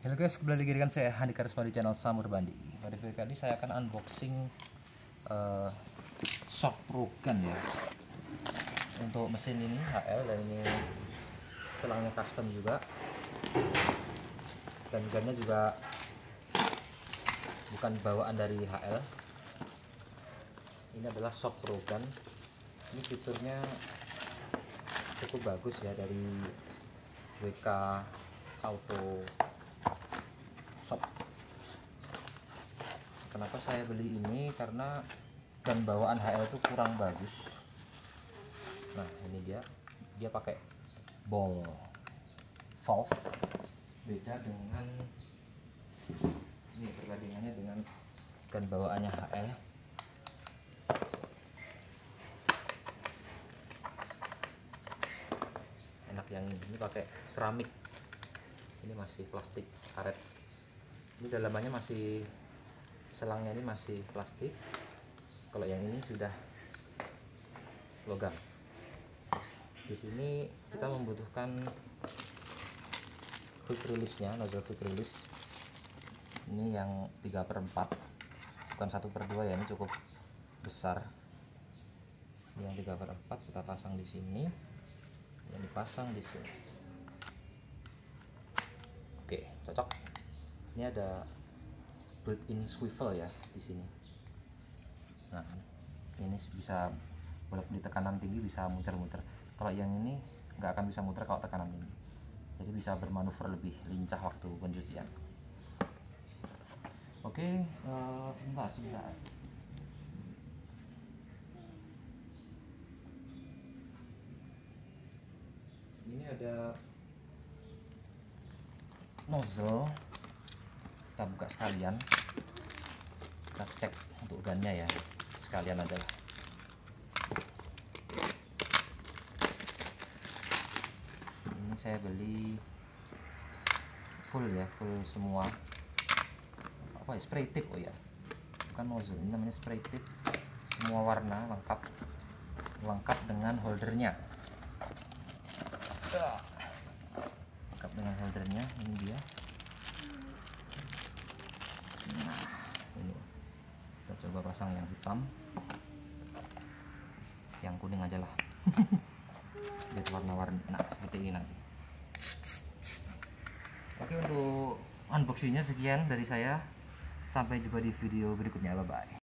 Halo guys, kembali lagi dengan saya Handi Karisma di channel Samur Bandi. Pada video kali ini saya akan unboxing uh, shock Pro Gun ya. Untuk mesin ini HL dan ini selangnya custom juga. Dan gunnya juga bukan bawaan dari HL. Ini adalah shock Pro Gun. Ini fiturnya cukup bagus ya dari WK Auto Kenapa saya beli ini? Karena dan bawaan HL itu kurang bagus. Nah, ini dia. Dia pakai ball valve. Beda dengan ini perbandingannya dengan gun bawaannya HL. Enak yang ini, ini pakai keramik. Ini masih plastik karet ini dalamannya masih selangnya ini masih plastik. Kalau yang ini sudah logam. Di sini kita membutuhkan quick release nya nozzle quick release. Ini yang 3 per 4 bukan 1 per 2 ya ini cukup besar. Yang 3 per 4 kita pasang di sini. Yang dipasang di sini. Oke cocok. Ini ada built-in swivel ya di sini. Nah ini bisa walaupun di tekanan tinggi bisa muter-muter. Kalau yang ini nggak akan bisa muter kalau tekanan tinggi. Jadi bisa bermanuver lebih lincah waktu pencucian. Oke uh, sebentar sebentar. Ini ada nozzle kita buka sekalian. Kita cek untuk udannya ya. Sekalian aja. Lah ini saya beli full ya full semua. Apa ya? Spray tip oh ya bukan nozzle ini namanya spray tip. Semua warna lengkap. Lengkap dengan holdernya. Lengkap dengan holdernya ini dia nah ini. Kita coba pasang yang hitam. Yang kuning aja lah. Biar warna-warni. Nah seperti ini nanti. Oke untuk unboxingnya sekian dari saya. Sampai jumpa di video berikutnya. Bye bye